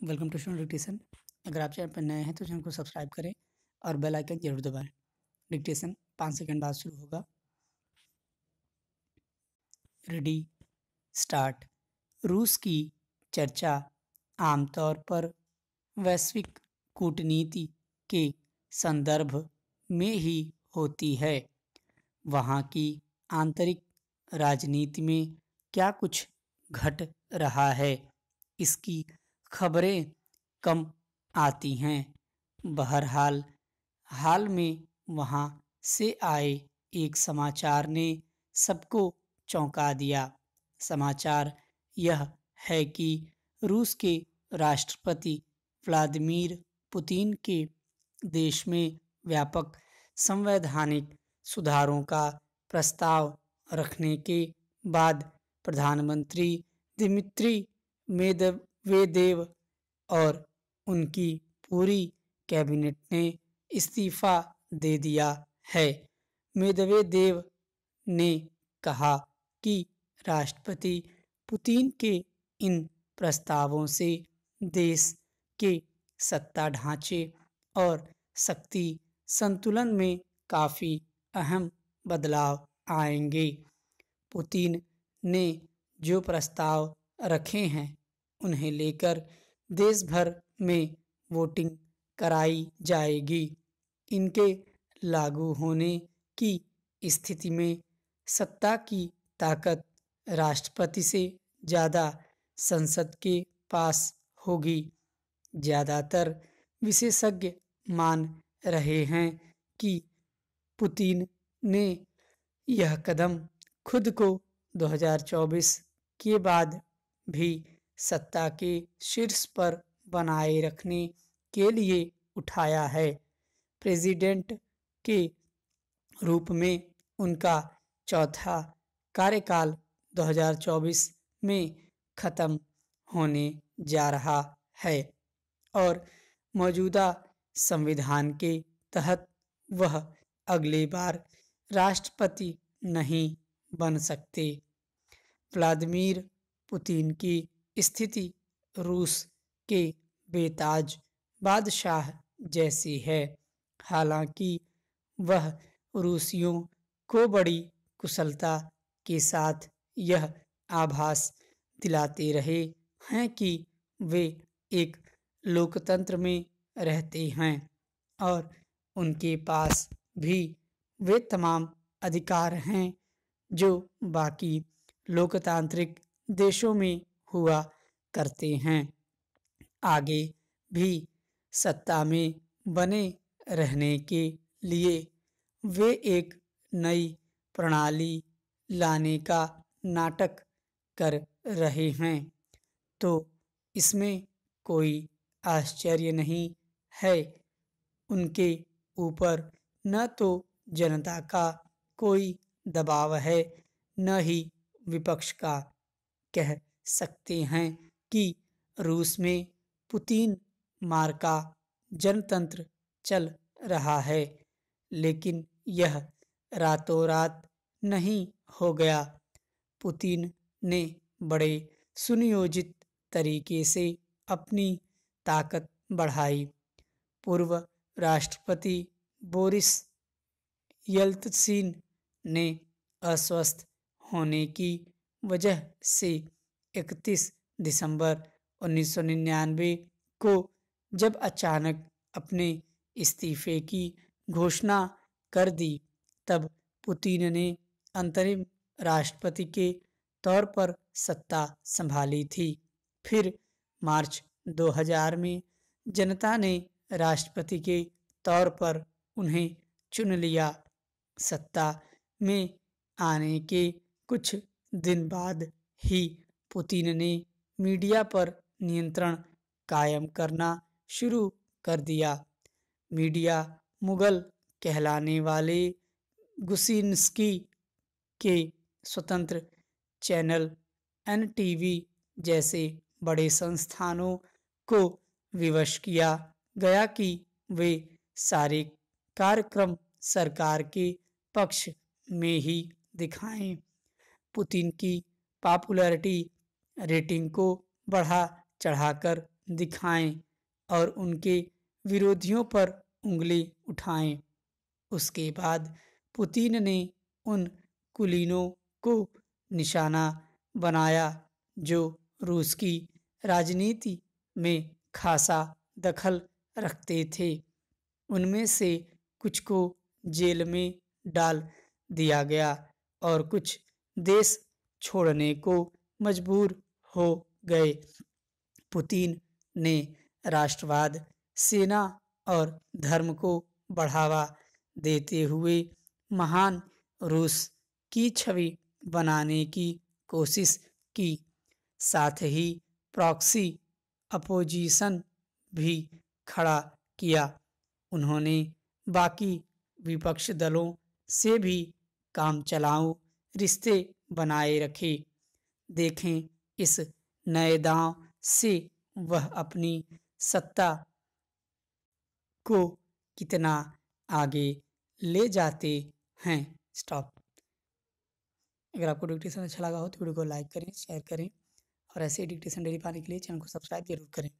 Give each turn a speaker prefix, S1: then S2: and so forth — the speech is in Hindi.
S1: Welcome to student dictation. अगर आप चैनल पर नए हैं तो चैनल को सब्सक्राइब करें और बेल आइकन ज़रूर दबाएँ। डिक्टेशन पाँच सेकंड बाद शुरू होगा। रेडी स्टार्ट रूस की चर्चा आमतौर पर वैश्विक कूटनीति के संदर्भ में ही होती है। वहाँ की आंतरिक राजनीति में क्या कुछ घट रहा है? इसकी खबरें कम आती हैं। बहरहाल, हाल में वहाँ से आए एक समाचार ने सबको चौंका दिया। समाचार यह है कि रूस के राष्ट्रपति व्लादिमीर पुतिन के देश में व्यापक संवैधानिक सुधारों का प्रस्ताव रखने के बाद प्रधानमंत्री दिमित्री मेदव वेदेव और उनकी पूरी कैबिनेट ने इस्तीफा दे दिया है। मेदवे देव ने कहा कि राष्ट्रपति पुतिन के इन प्रस्तावों से देश के सत्ता ढांचे और शक्ति संतुलन में काफ़ी अहम बदलाव आएँगे। पुतिन ने जो प्रस्ताव रखे हैं उन्हें लेकर देश भर में वोटिंग कराई जाएगी। इनके लागू होने की स्थिति में सत्ता की ताकत राष्ट्रपति से ज़्यादा संसद के पास होगी। ज़्यादातर विशेषज्ञ मान रहे हैं कि पुतिन ने यह कदम खुद को 2024 के बाद भी सत्ता के शीर्ष पर बनाए रखने के लिए उठाया है। प्रेसिडेंट के रूप में उनका चौथा कार्यकाल 2024 में ख़त्म होने जा रहा है और मौजूदा संविधान के तहत वह अगली बार राष्ट्रपति नहीं बन सकते। व्लादिमीर पुतिन की स्थिति रूस के बेताज बादशाह जैसी है। हालाँकि वह रूसियों को बड़ी कुशलता के साथ यह आभास दिलाते रहे हैं कि वे एक लोकतंत्र में रहते हैं और उनके पास भी वे तमाम अधिकार हैं जो बाकी लोकतांत्रिक देशों में हुआ करते हैं। आगे भी सत्ता में बने रहने के लिए वे एक नई प्रणाली लाने का नाटक कर रहे हैं। तो इसमें कोई आश्चर्य नहीं है। उनके ऊपर न तो जनता का कोई दबाव है, न ही विपक्ष का। कह सकते हैं कि रूस में पुतिन मार्का जनतंत्र चल रहा है, लेकिन यह रातों रात नहीं हो गया। पुतिन ने बड़े सुनियोजित तरीके से अपनी ताकत बढ़ाई। पूर्व राष्ट्रपति बोरिस यल्तसिन ने अस्वस्थ होने की वजह से 31 दिसंबर 1999 को, जब अचानक अपने इस्तीफे की घोषणा कर दी, तब पुतिन ने अंतरिम राष्ट्रपति के तौर पर सत्ता संभाली थी। फिर मार्च 2000 में जनता ने राष्ट्रपति के तौर पर उन्हें चुन लिया। सत्ता में आने के कुछ दिन बाद ही पुतिन ने मीडिया पर नियंत्रण कायम करना शुरू कर दिया। मीडिया मुगल कहलाने वाले गुसिनस्की के स्वतंत्र चैनल एनटीवी जैसे बड़े संस्थानों को विवश किया गया कि वे सारे कार्यक्रम सरकार के पक्ष में ही दिखाएँ। पुतिन की पॉपुलैरिटी रेटिंग को बढ़ा चढ़ाकर दिखाएँ और उनके विरोधियों पर उंगली उठाएँ। उसके बाद पुतिन ने उन कुलीनों को निशाना बनाया, जो रूस की राजनीति में खासा दखल रखते थे। उनमें से कुछ को जेल में डाल दिया गया और कुछ देश छोड़ने को मजबूर हो गए। पुतिन ने राष्ट्रवाद, सेना और धर्म को बढ़ावा देते हुए महान रूस की छवि बनाने की कोशिश की। साथ ही प्रॉक्सी अपोजिशन भी खड़ा किया। उन्होंने बाकी विपक्ष दलों से भी काम चलाओ रिश्ते बनाए रखे। देखें इस नए दांव से वह अपनी सत्ता को कितना आगे ले जाते हैं। स्टॉप अगर आपको डिक्टेशन अच्छा लगा हो तो वीडियो को लाइक करें शेयर करें और ऐसे डिक्टेशन डेली पाने के लिए चैनल को सब्सक्राइब ज़रूर करें।